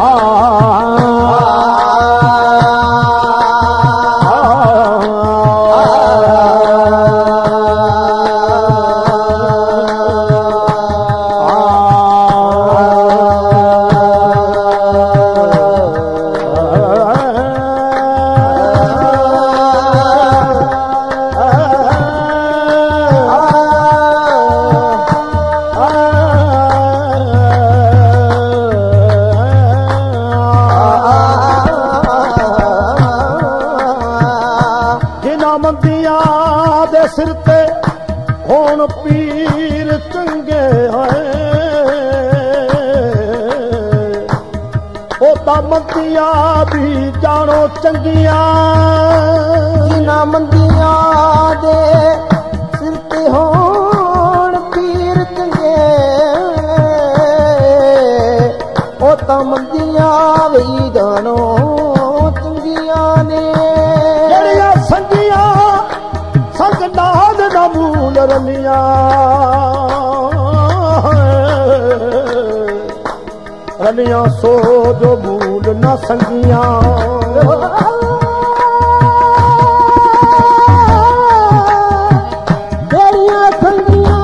आ ਉਹ ਤਾਂ ਮੰਦੀਆਂ ਵੀ ਜਾਣੋ ਚੰਗੀਆਂ ਜਿਨ੍ਹਾਂ ਮੰਦੀਆਂ ਦੇ ਸਿਰ ਤੇ ਹੋਣ ਪੀਰ ਚੰਗੇ ਉਹ ਤਾਂ ਮੰਦੀਆਂ ਵੀ ਜਾਣੋ ਚੰਗੀਆਂ ਨੇ ਜਿਹੜੀਆਂ ਸੰਗੀਆਂ ਸੰਗ ਨਾਦ ਦਾ ਮੂਲ ਰਲੀਆਂ रलिया सोजो भूल न संगियां रलिय संगियू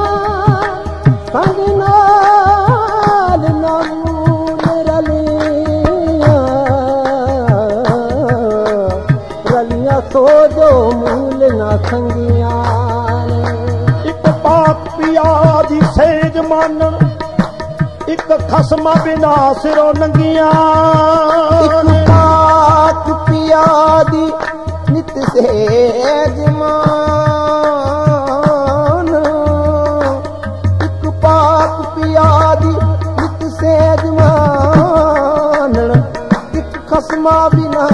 रल رلیاں سو जो मूल न संगिय ਖਸਮਾਂ ਬਿਨਾ ਸਿਰੋ ਨੰਗੀਆਂ ਇੱਕ ਪਿਆ ਦੀ ਨਿਤ ਸੇਜ ਮਾਨ ਇੱਕ ਪਾਕ ਪਿਆ ਦੀ ਨਿਤ ਸੇਜ ਮਾਨ ਇੱਕ ਖਸਮਾਂ ਬਿਨਾ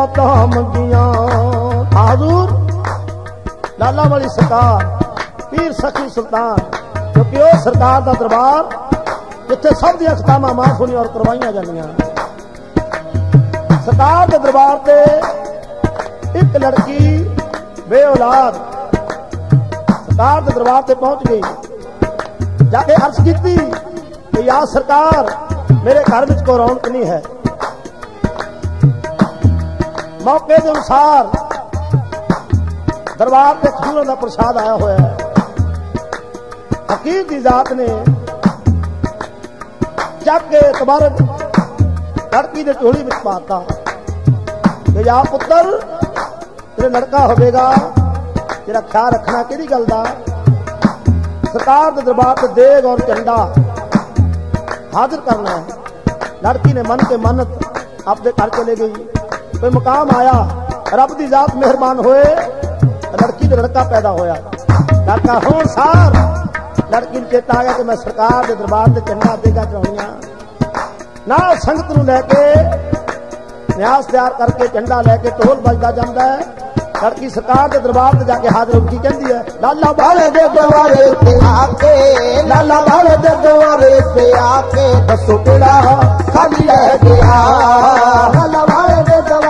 ਮਾਤਾ ਮੰਗੀਆਂ ਹਾਜ਼ੂਰ ਲਾਲਾ ਵਾਲੀ ਸਰਕਾਰ ਪੀਰ ਸਖੀ ਸੁਲਤਾਨ ਜਪਿਓ ਸਰਕਾਰ ਦਾ ਦਰਬਾਰ ਜਿੱਥੇ ਸਭ ਦੀਆਂ ਖਤਾਮਾਂ ਮਾਫ ਹੋਣੀਆਂ ਔਰ ਕਰਵਾਈਆਂ ਜਾਂਦੀਆਂ ਸਰਕਾਰ ਦੇ ਦਰਬਾਰ ਤੇ ਇੱਕ ਲੜਕੀ ਬੇ ਔਲਾਦ ਸਰਕਾਰ ਦੇ ਦਰਬਾਰ ਤੇ ਪਹੁੰਚ ਗਈ ਜਾ ਕੇ ਅਰਜ਼ ਕੀਤੀ ਕਿ ਯਾ ਸਰਕਾਰ ਮੇਰੇ ਘਰ ਵਿੱਚ ਕੋਈ ਰੌਣਕ ਨਹੀਂ ਹੈ ਮੌਕੇ ਦੇ ਅਨੁਸਾਰ ਦਰਬਾਰ ਤੇ ਖਜੂਰਾਂ ਦਾ ਪ੍ਰਸ਼ਾਦ ਆਇਆ ਹੋਇਆ ਹੈ ਫਕੀਰ ਦੀ ਜ਼ਾਤ ਨੇ ਜੱਗ ਕੇ ਤਬਾਰਕ ਲੜਕੀ ਦੇ ਢੋਲੀ ਵਿੱਚ ਪਾਤਾ ਕਿ ਆ ਪੁੱਤਰ ਤੇਰੇ ਲੜਕਾ ਹੋਵੇਗਾ ਤੇਰਾ ਖਿਆਲ ਰੱਖਣਾ ਕਿਹਦੀ ਗੱਲ ਦਾ ਸਰਕਾਰ ਦੇ ਦਰਬਾਰ ਤੇ ਦੇਗ ਔਰ ਝੰਡਾ ਹਾਜ਼ਰ ਕਰਨਾ ਹੈ ਲੜਕੀ ਨੇ ਮਨ ਤੇ ਮੰਨਤ ਆਪਦੇ ਘਰ ਚਲੇ ਗਈ ਕੋਈ ਮਕਾਮ ਆਇਆ ਰੱਬ ਦੀ ਜ਼ਾਤ ਮਿਹਰਬਾਨ ਹੋਏ ਲੜਕੀ ਤੇ ਲੜਕਾ ਪੈਦਾ ਹੋਇਆ ਕਾਕਾ ਹੋਰ ਸਾਰ ਲੜਕੀ ਨੂੰ ਚੇਤਾ ਆਇਆ ਕਿ ਮੈਂ ਸਰਕਾਰ ਦੇ ਦਰਬਾਰ ਤੇ ਚੰਗਾ ਦੇਗਾ ਚਾਉਣੀਆਂ ਨਾ ਸੰਗਤ ਨੂੰ ਲੈ ਕੇ ਨਿਆਸ ਤਿਆਰ ਕਰਕੇ ਚੰਡਾ ਲੈ ਕੇ ਢੋਲ ਵੱਜਦਾ ਜਾਂਦਾ ਹੈ ਲੜਕੀ ਸਰਕਾਰ ਦੇ ਦਰਬਾਰ ਤੇ ਜਾ ਕੇ ਹਾਜ਼ਰ ਹੋ ਕੇ ਕਹਿੰਦੀ ਹੈ ਲਾਲਾ ਬਾਲੇ ਦੇ ਦਵਾਰੇ ਤੇ ਆ ਕੇ ਲਾਲਾ ਬਾਲੇ ਦੇ ਦਵਾਰੇ ਤੇ ਆ ਕੇ ਦੱਸੋ ਕਿਹੜਾ ਖਾਲੀ ਰਹਿ ਗਿਆ ਲਾਲਾ ਬਾਲੇ ਦੇ ਦਵਾਰੇ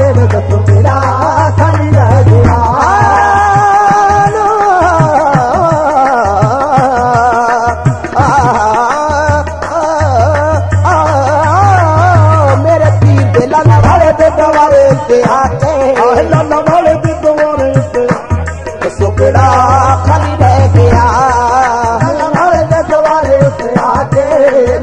त टुकड़ा खणी लॻारे पी पे लड़े त भले त टुकड़ा खाई न कया लम त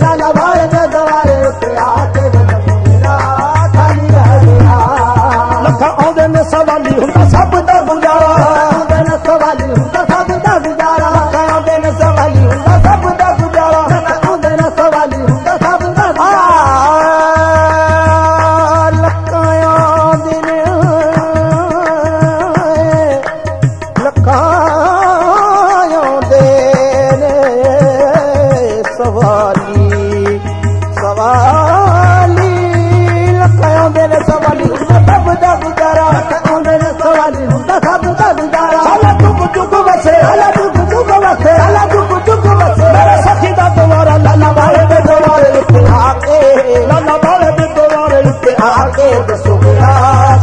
सुखा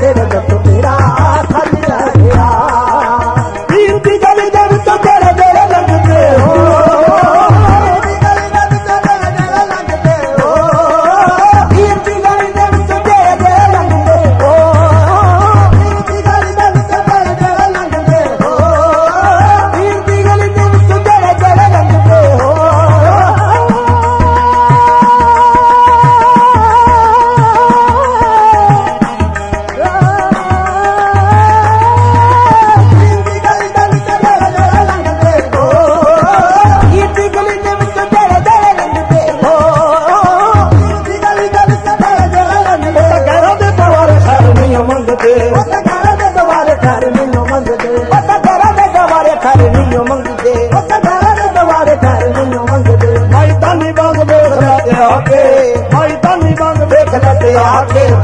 तेरे दत्तों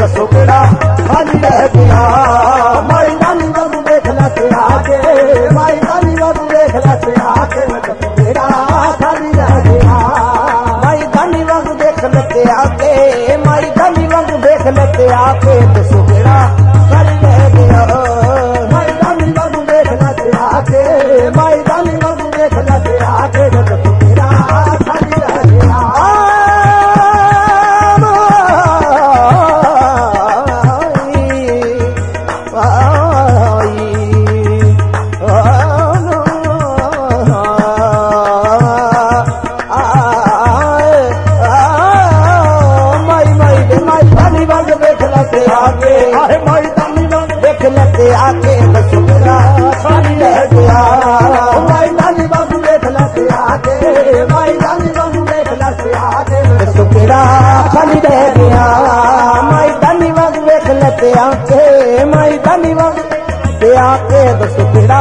माई धानी वांगुरु आख़े माई धानी वॻ न खाली लॻा माई धानी वॻ लते आखे माई धानी वांगुर माइनमेव सुख ने पुछीरा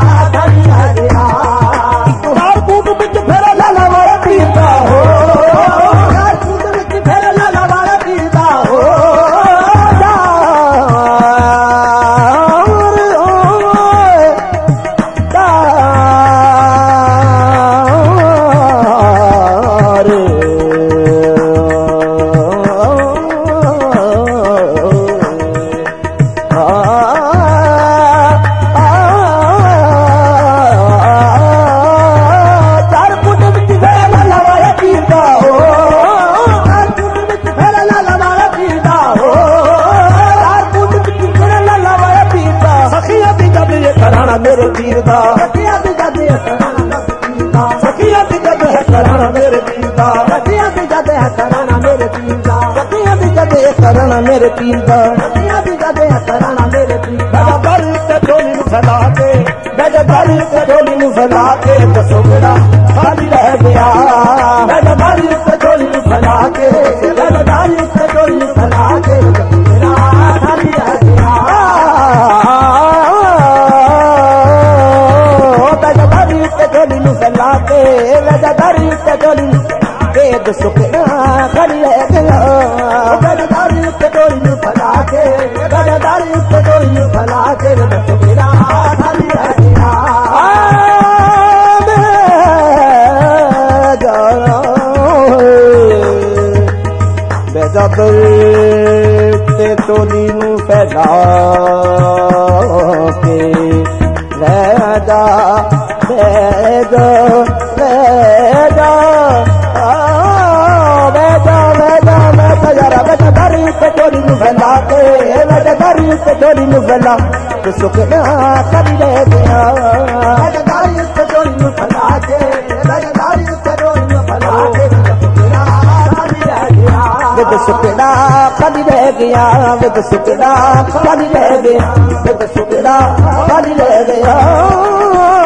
सॾा थो सदा सॼी टोली जो टोली पेटोली भला सुख न बि सुठंदी पै सुठा भरी पैदां